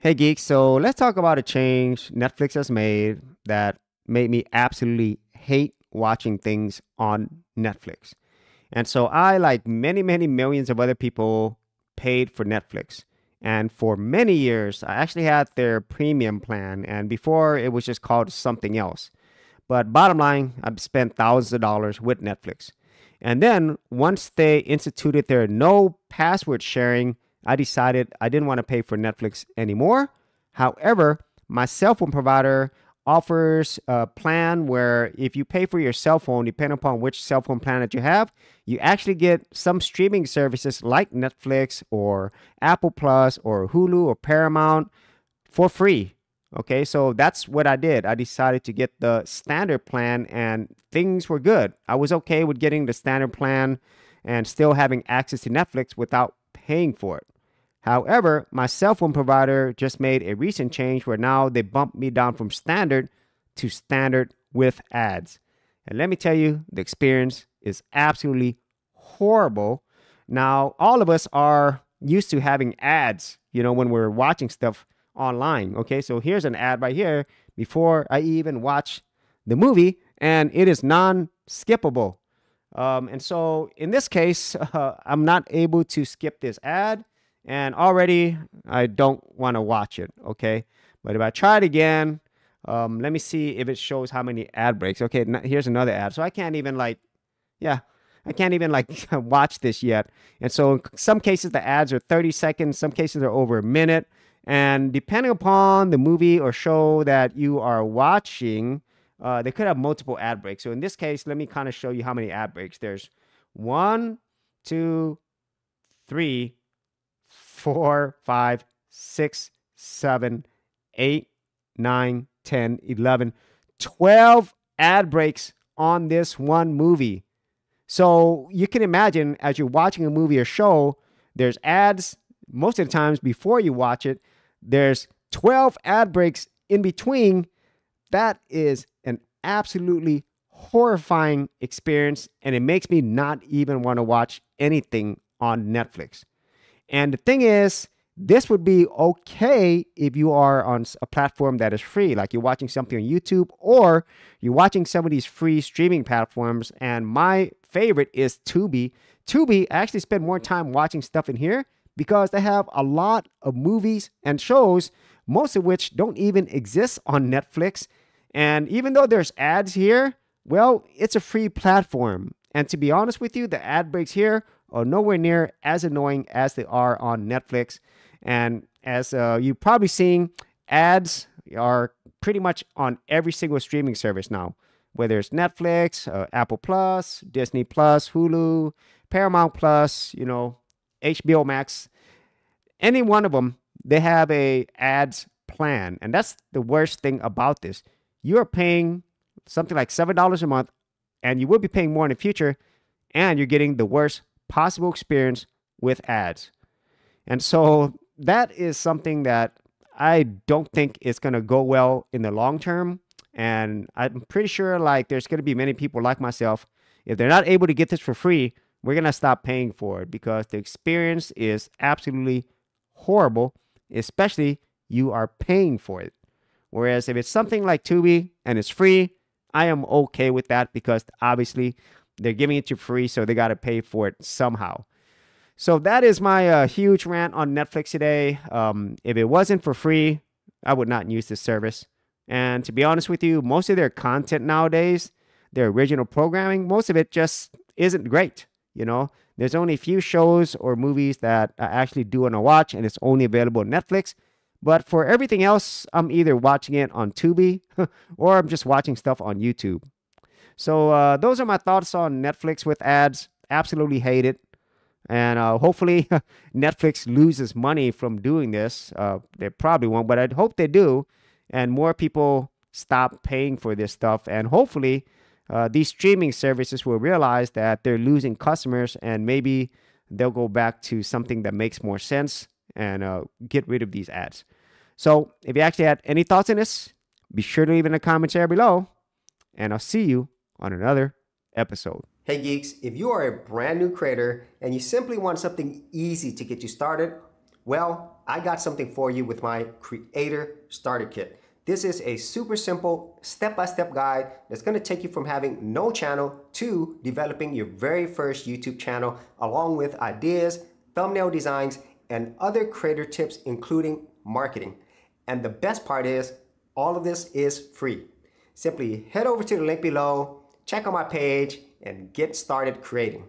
Hey geeks, so let's talk about a change Netflix has made that made me absolutely hate watching things on Netflix. And so I, like many, many millions of other people, paid for Netflix. And for many years, I actually had their premium plan. And before, it was just called something else. But bottom line, I've spent thousands of dollars with Netflix. And then once they instituted their no password sharing I decided I didn't want to pay for Netflix anymore. However, my cell phone provider offers a plan where if you pay for your cell phone, depending upon which cell phone plan that you have, you actually get some streaming services like Netflix or Apple Plus or Hulu or Paramount for free. Okay, so that's what I did. I decided to get the standard plan and things were good. I was okay with getting the standard plan and still having access to Netflix without paying for it. However, my cell phone provider just made a recent change where now they bumped me down from standard to standard with ads. And let me tell you, the experience is absolutely horrible. Now, all of us are used to having ads, you know, when we're watching stuff online. Okay, so here's an ad right here before I even watch the movie, and it is non skippable. Um, and so in this case, uh, I'm not able to skip this ad and already I don't want to watch it. Okay, but if I try it again, um, let me see if it shows how many ad breaks. Okay, here's another ad. So I can't even like, yeah, I can't even like watch this yet. And so in some cases the ads are 30 seconds, some cases are over a minute. And depending upon the movie or show that you are watching, uh, they could have multiple ad breaks. So in this case, let me kind of show you how many ad breaks. There's one, two, three, four, five, six, seven, eight, nine, 10, 11, 12 ad breaks on this one movie. So you can imagine as you're watching a movie or show, there's ads most of the times before you watch it. There's 12 ad breaks in between. That is an absolutely horrifying experience, and it makes me not even want to watch anything on Netflix. And the thing is, this would be okay if you are on a platform that is free, like you're watching something on YouTube or you're watching some of these free streaming platforms. And my favorite is Tubi. Tubi, I actually spend more time watching stuff in here because they have a lot of movies and shows, most of which don't even exist on Netflix. And even though there's ads here, well, it's a free platform. And to be honest with you, the ad breaks here are nowhere near as annoying as they are on Netflix. And as uh, you've probably seen, ads are pretty much on every single streaming service now, whether it's Netflix, uh, Apple Plus, Disney Plus, Hulu, Paramount Plus, you know, HBO Max, any one of them, they have a ads plan. And that's the worst thing about this. You're paying something like $7 a month, and you will be paying more in the future, and you're getting the worst possible experience with ads. And so that is something that I don't think is going to go well in the long term. And I'm pretty sure like there's going to be many people like myself. If they're not able to get this for free, we're going to stop paying for it because the experience is absolutely horrible, especially you are paying for it. Whereas if it's something like Tubi and it's free, I am okay with that because obviously they're giving it to free, so they got to pay for it somehow. So that is my uh, huge rant on Netflix today. Um, if it wasn't for free, I would not use this service. And to be honest with you, most of their content nowadays, their original programming, most of it just isn't great. You know, there's only a few shows or movies that I actually do want to watch, and it's only available on Netflix. But for everything else, I'm either watching it on Tubi or I'm just watching stuff on YouTube. So uh, those are my thoughts on Netflix with ads. Absolutely hate it. And uh, hopefully Netflix loses money from doing this. Uh, they probably won't, but I hope they do. And more people stop paying for this stuff. And hopefully uh, these streaming services will realize that they're losing customers and maybe they'll go back to something that makes more sense and uh, get rid of these ads. So if you actually had any thoughts on this, be sure to leave in the comments area below. And I'll see you on another episode. Hey geeks, if you are a brand new creator and you simply want something easy to get you started, Well, I got something for you with my Creator Starter Kit. This is a super simple step-by-step guide that's gonna take you from having no channel to developing your very first YouTube channel along with ideas, thumbnail designs, and other creator tips including marketing. And the best part is all of this is free. Simply head over to the link below, check out my page, and get started creating.